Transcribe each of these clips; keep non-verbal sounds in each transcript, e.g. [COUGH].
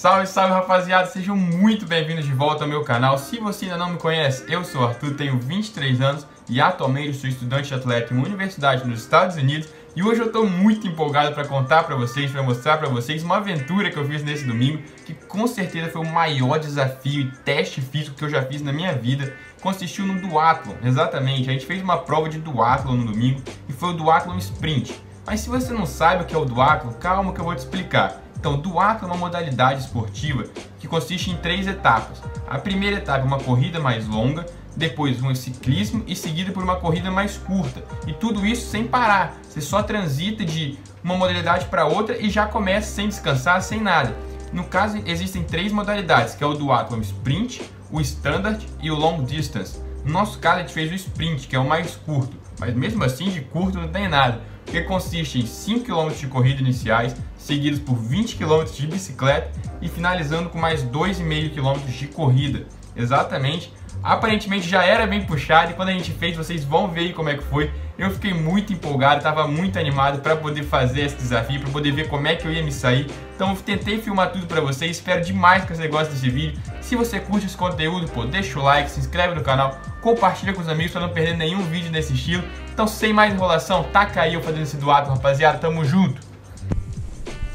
Salve, salve rapaziada, sejam muito bem-vindos de volta ao meu canal. Se você ainda não me conhece, eu sou o Arthur, tenho 23 anos e atualmente sou estudante de atleta em uma universidade nos Estados Unidos. E hoje eu estou muito empolgado para contar para vocês, para mostrar para vocês uma aventura que eu fiz nesse domingo, que com certeza foi o maior desafio e teste físico que eu já fiz na minha vida. Consistiu no duathlon, exatamente. A gente fez uma prova de duathlon no domingo e foi o duathlon sprint. Mas se você não sabe o que é o duathlon, calma que eu vou te explicar. Então, duathlon é uma modalidade esportiva que consiste em três etapas. A primeira etapa é uma corrida mais longa, depois um ciclismo e seguida por uma corrida mais curta. E tudo isso sem parar. Você só transita de uma modalidade para outra e já começa sem descansar, sem nada. No caso, existem três modalidades, que é o duathlon sprint, o standard e o long distance. No nosso caso, a gente fez o sprint, que é o mais curto, mas mesmo assim de curto não tem nada que consiste em 5 km de corrida iniciais, seguidos por 20 km de bicicleta e finalizando com mais 2,5 km de corrida. Exatamente. Aparentemente já era bem puxado e quando a gente fez, vocês vão ver aí como é que foi. Eu fiquei muito empolgado, estava muito animado para poder fazer esse desafio, para poder ver como é que eu ia me sair. Então eu tentei filmar tudo para vocês, espero demais que você goste desse vídeo. Se você curte esse conteúdo, pô, deixa o like, se inscreve no canal, compartilha com os amigos para não perder nenhum vídeo desse estilo. Então sem mais enrolação, taca aí eu fazendo esse doado, rapaziada, tamo junto!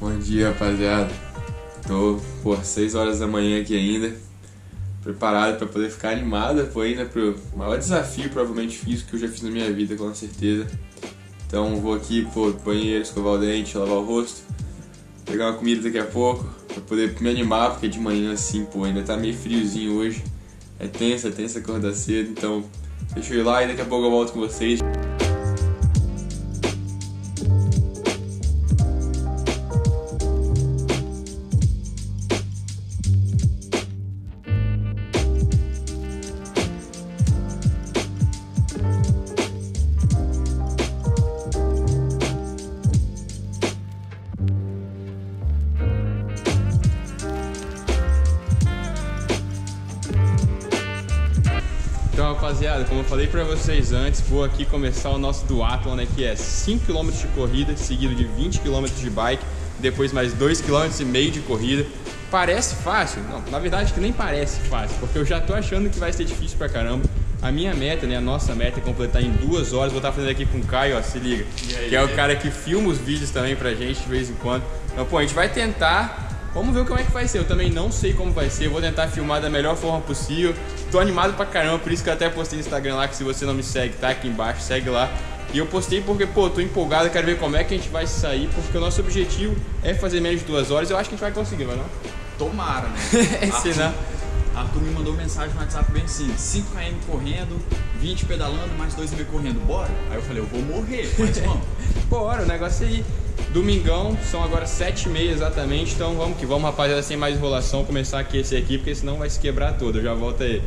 Bom dia, rapaziada. Tô por 6 horas da manhã aqui ainda, preparado para poder ficar animado pô, ainda pro maior desafio provavelmente físico que eu já fiz na minha vida, com certeza. Então vou aqui pro banheiro, escovar o dente, lavar o rosto, pegar uma comida daqui a pouco, pra poder me animar, porque de manhã assim, pô, ainda tá meio friozinho hoje. É tensa, é tensa acordar cedo, então deixa eu ir lá e daqui a pouco eu volto com vocês. 'Rapaziada, como eu falei pra vocês antes, vou aqui começar o nosso duathlon, né, que é 5 km de corrida, seguido de 20 km de bike, depois mais 2,5 km de corrida. Parece fácil? Não, na verdade que nem parece fácil, porque eu já tô achando que vai ser difícil pra caramba. A minha meta, né, a nossa meta é completar em duas horas. Vou estar fazendo aqui com o Caio, ó, se liga. Aí, que é o cara que filma os vídeos também pra gente de vez em quando. Então, pô, a gente vai tentar Vamos ver como é que vai ser. Eu também não sei como vai ser. Eu vou tentar filmar da melhor forma possível. Tô animado pra caramba, por isso que eu até postei no Instagram lá, que se você não me segue, tá aqui embaixo, segue lá. E eu postei porque, pô, tô empolgado, quero ver como é que a gente vai sair, porque o nosso objetivo é fazer menos de duas horas. Eu acho que a gente vai conseguir, vai não? Tomara, né? [LAUGHS] Esse, né? Arthur me mandou mensagem no WhatsApp bem assim: 5km correndo, 20 pedalando, mais 2,5 correndo, bora? Aí eu falei: eu vou morrer, mas vamos. [LAUGHS] bora, o negócio é aí. Domingão, são agora 7 e meia exatamente, então vamos que vamos, rapaziada, sem mais enrolação, começar a aquecer aqui, porque senão vai se quebrar todo. Eu já volto aí.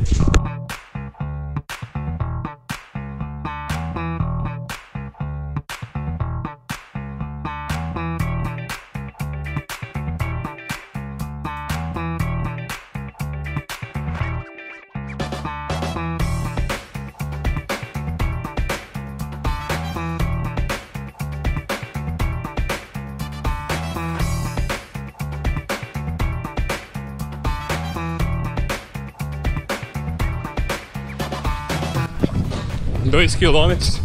Dois quilômetros.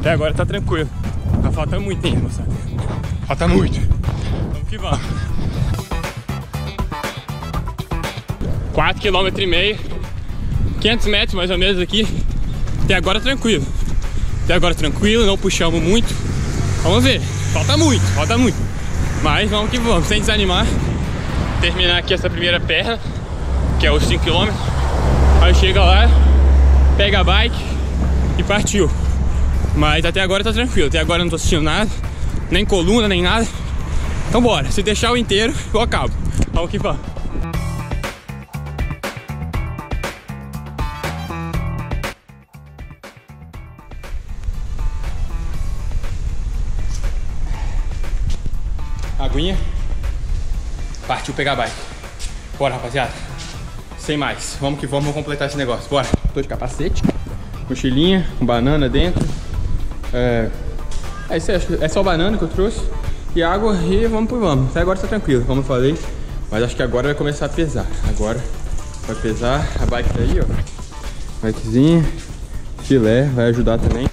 Até agora tá tranquilo. Mas falta muito ainda, moçada. Falta muito. Vamos que vamos. 4 km e meio. 500 metros mais ou menos aqui. Até agora tranquilo. Até agora tranquilo, não puxamos muito. Vamos ver. Falta muito, falta muito. Mas vamos que vamos, sem desanimar. Terminar aqui essa primeira perna, que é os 5 km. Aí chega lá, pega a bike, e partiu. Mas até agora tá tranquilo, até agora não tô assistindo nada, nem coluna, nem nada. Então bora, se deixar o inteiro, eu acabo. Vamos que vamos. Aguinha. Partiu pegar a bike. Bora, rapaziada. Sem mais. Vamos que vamos, vamos completar esse negócio. Bora. Tô de capacete mochilinha com banana dentro. É, é, é só banana que eu trouxe. E água e vamos por vamos. Até agora tá tranquilo, como eu falei. Mas acho que agora vai começar a pesar. Agora vai pesar. A bike tá aí, ó. Bikezinha. Filé, vai ajudar também.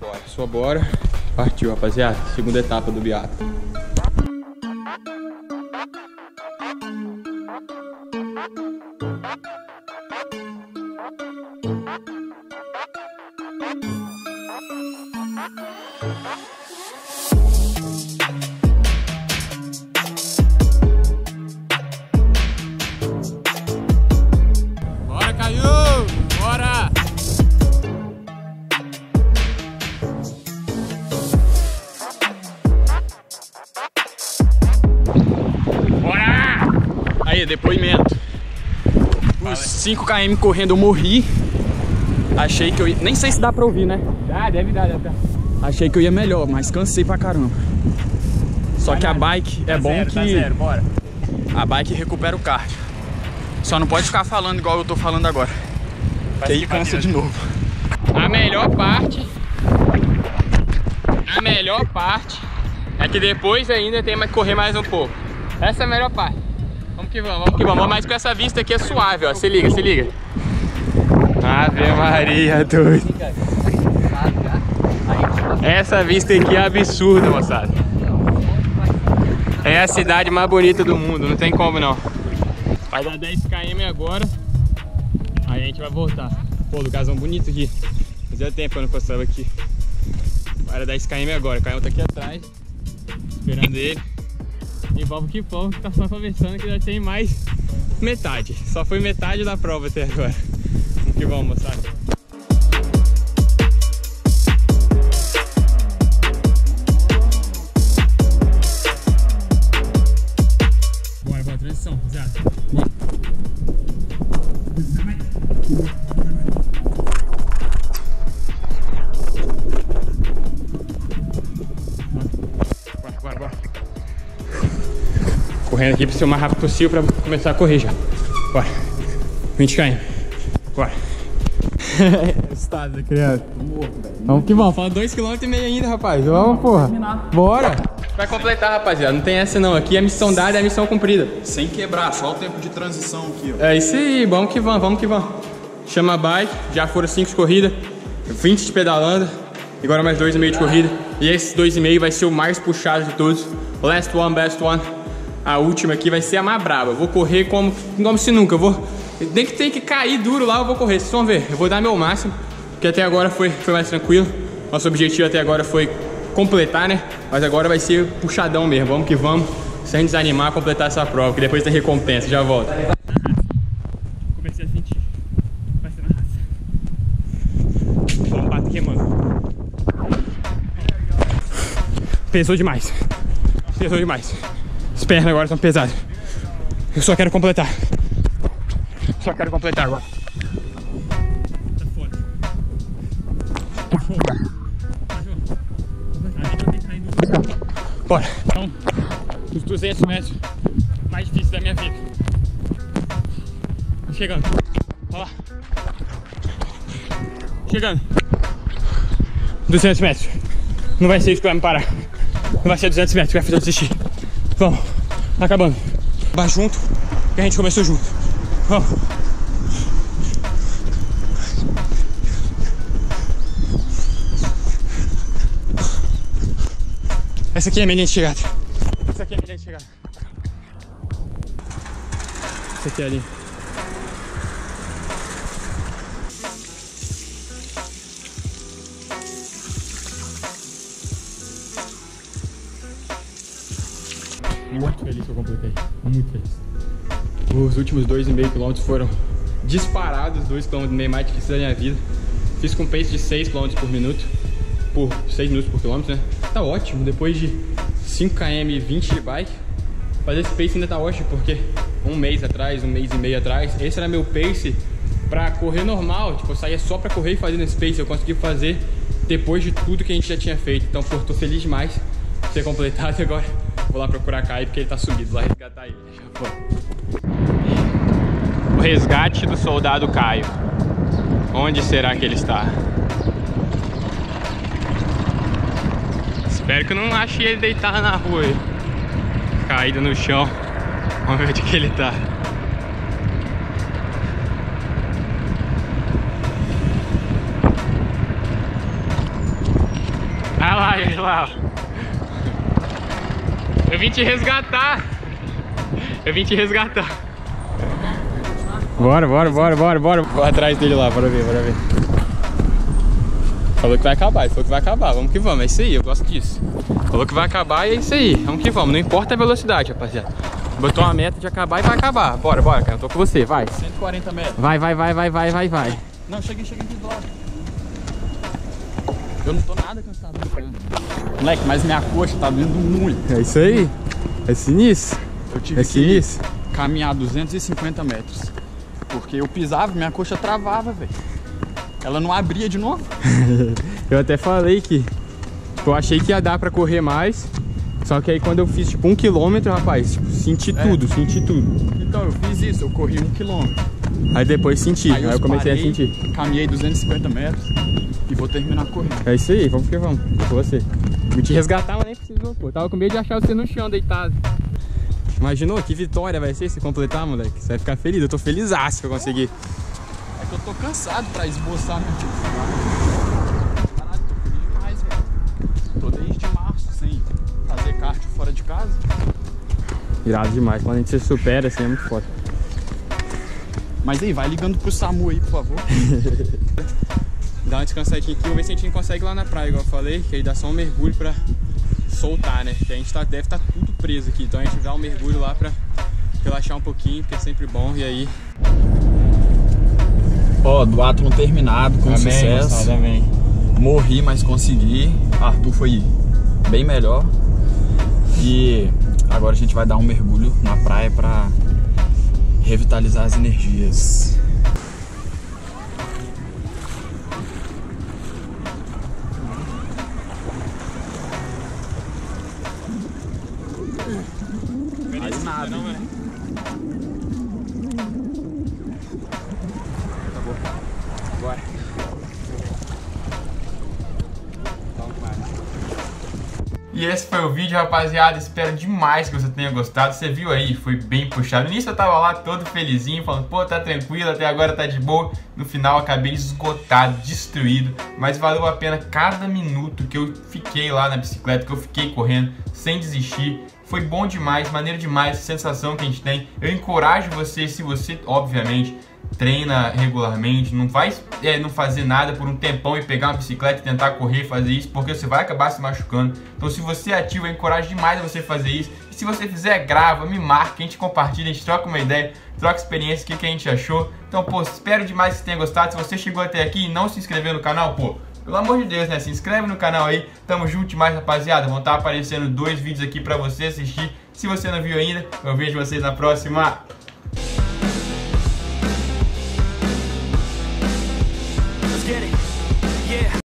Bora, só bora. Partiu, rapaziada. Segunda etapa do Beato. 5 km correndo eu morri. Achei que eu ia. Nem sei se dá pra ouvir, né? Ah, deve dar, deve dar. Achei que eu ia melhor, mas cansei pra caramba. Só que a bike é bom zero, que Tá zero, bora. a bike recupera o cardio. Só não pode ficar falando igual eu tô falando agora. Que aí cansa de novo. A melhor parte. A melhor parte é que depois ainda tem que correr mais um pouco. Essa é a melhor parte. Vamos que vamos, vamos que vamos. Mas com essa vista aqui é suave, ó. Se liga, se liga. Ave Maria, doido. Essa vista aqui é absurda, moçada. É a cidade mais bonita do mundo, não tem como não. Vai dar 10 km agora. Aí a gente vai voltar. Pô, lugarzão bonito aqui. Fazia tempo que eu não passava aqui. Vai dar 10 km agora. O Caio tá aqui atrás. Esperando ele. E vamos que vamos, que tá só conversando que já tem mais metade. Só foi metade da prova até agora. Vamos que vamos, moçada. Correndo aqui pra ser o mais rápido possível pra começar a correr já. Bora. 20 km. Bora. [LAUGHS] Estado da criança. Vamos que vamos. Falta 2,5 km ainda, rapaz. Vamos, porra. Bora. Vai completar, rapaziada. Não tem essa não. Aqui é missão dada, é missão cumprida. Sem quebrar, só o tempo de transição aqui, ó. É isso aí. Vamos que vamos, vamos que vamos. Chama a bike. Já foram 5 corridas. 20 de pedalando. Agora mais 2,5 de corrida. E esse 2,5 vai ser o mais puxado de todos. Last one, best one. A última aqui vai ser a mais braba. Vou correr como, como se nunca. Eu vou. Nem que tem que cair duro lá, eu vou correr. Vocês vão ver. Eu vou dar meu máximo. Porque até agora foi, foi mais tranquilo. Nosso objetivo até agora foi completar, né? Mas agora vai ser puxadão mesmo. Vamos que vamos. Sem desanimar, completar essa prova. Que depois tem recompensa. Já volto. Comecei a sentir. Vai ser na raça. Bater queimando. Demais. Pesou demais. As pernas agora estão pesadas. Eu só quero completar. Só quero completar agora. Tá foda. Tá foda. Bora. Então, os 200 metros mais difíceis da minha vida. Chegando. Olha lá. Chegando. 200 metros. Não vai ser isso que vai me parar. Não vai ser 200 metros que vai fazer eu desistir. Vamos. Acabando. Vai junto, que a gente começou junto. Vamos. Essa aqui é a minha linha de chegada. Essa aqui é a minha linha de chegada. Essa aqui é a linha. Muito feliz que eu completei. Muito feliz. Os últimos 2,5 km foram disparados 2,5 km mais difíceis da minha vida. Fiz com pace de 6 km por minuto. Por 6 minutos por quilômetro, né? Tá ótimo. Depois de 5 km e 20 de bike, fazer esse pace ainda tá ótimo, porque um mês atrás, um mês e meio atrás, esse era meu pace pra correr normal. Tipo, eu saía só pra correr e fazer esse pace. Eu consegui fazer depois de tudo que a gente já tinha feito. Então, pô, tô feliz demais de ter completado [LAUGHS] agora vou lá procurar Caio porque ele tá subido lá resgatar ele. O resgate do soldado Caio. Onde será que ele está? Espero que eu não ache ele deitado na rua aí. Caído no chão. Vamos ver onde que ele tá. Ah lá, ele lá. Eu vim te resgatar. Eu vim te resgatar. Bora, bora, bora, bora, bora. Vou atrás dele lá, bora ver, bora ver. Falou que vai acabar, ele falou que vai acabar. Vamos que vamos, é isso aí, eu gosto disso. Falou que vai acabar e é isso aí. Vamos que vamos, não importa a velocidade, rapaziada. Botou uma meta de acabar e vai acabar. Bora, bora, cara, eu tô com você, vai. 140 metros. Vai, vai, vai, vai, vai, vai, vai. Não, cheguei, cheguei aqui do lado. Eu não tô nada cansado. Moleque, mas minha coxa tá doendo muito. É isso aí. É sinistro. Eu tive É que sinistro. caminhar 250 metros. Porque eu pisava, minha coxa travava, velho. Ela não abria de novo. [LAUGHS] Eu até falei que eu achei que ia dar pra correr mais. Só que aí quando eu fiz tipo um quilômetro, rapaz, tipo, senti É. tudo, senti tudo. Então eu fiz isso, eu corri um quilômetro. Aí depois senti, aí, eu comecei parei, a sentir. Caminhei 250 metros e vou terminar correndo. É isso aí, vamos que vamos. Com você. Me te resgatar, mas nem precisou, pô. Tava com medo de achar você no chão deitado. Imaginou que vitória vai ser se completar, moleque? Você vai ficar feliz. Eu tô feliz que eu consegui. É que eu tô cansado pra esboçar minha atividade. Caralho, tô feliz demais, velho. Tô desde março sem fazer kart fora de casa. Irado demais. Quando a gente se supera, assim, é muito foda. Mas aí, vai ligando pro SAMU aí, por favor. [LAUGHS] Dá uma descansadinha aqui, vamos ver se a gente consegue ir lá na praia, igual eu falei, que aí dá só um mergulho pra soltar, né? Que a gente tá, deve estar tudo preso aqui, então a gente dá um mergulho lá pra relaxar um pouquinho, porque é sempre bom, e aí... Ó, do Atlon terminado, com sucesso. amém. Morri, mas consegui. Arthur foi bem melhor. E agora a gente vai dar um mergulho na praia pra revitalizar as energias. Mais nada. Bora. E esse foi o vídeo, rapaziada. Espero demais que você tenha gostado. Você viu aí, foi bem puxado. No início eu tava lá todo felizinho, falando, pô, tá tranquilo, até agora tá de boa. No final acabei esgotado, destruído. Mas valeu a pena cada minuto que eu fiquei lá na bicicleta, que eu fiquei correndo, sem desistir. Foi bom demais, maneiro demais, sensação que a gente tem. Eu encorajo você, se você, obviamente, treina regularmente, não vai é, não fazer nada por um tempão e pegar uma bicicleta e tentar correr, fazer isso, porque você vai acabar se machucando. Então, se você é ativo, eu encorajo demais você fazer isso. E se você fizer, grava, me marca, a gente compartilha, a gente troca uma ideia, troca experiência, o que, que a gente achou. Então, pô, espero demais que você tenha gostado. Se você chegou até aqui e não se inscreveu no canal, pô, pelo amor de Deus, né? Se inscreve no canal aí. Tamo junto demais, rapaziada. Vão estar aparecendo dois vídeos aqui pra você assistir. Se você não viu ainda, eu vejo vocês na próxima.